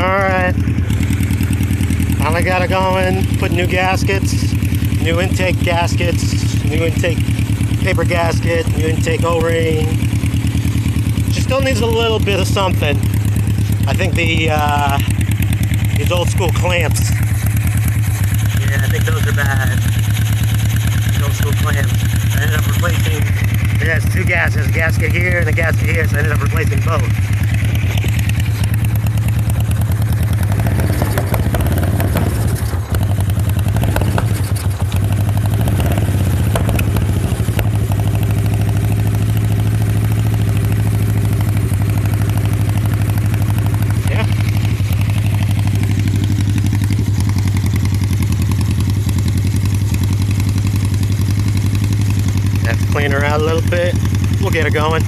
Alright. Finally got it going. Put new gaskets, new intake gaskets, new intake paper gasket, new intake O-ring. Just still needs a little bit of something. I think the uh, these old school clamps. Yeah, I think those are bad. Old school clamps. I ended up replacing. It has two gaskets, a gasket here and a gasket here, so I ended up replacing both. Clean her out a little bit. We'll get her going.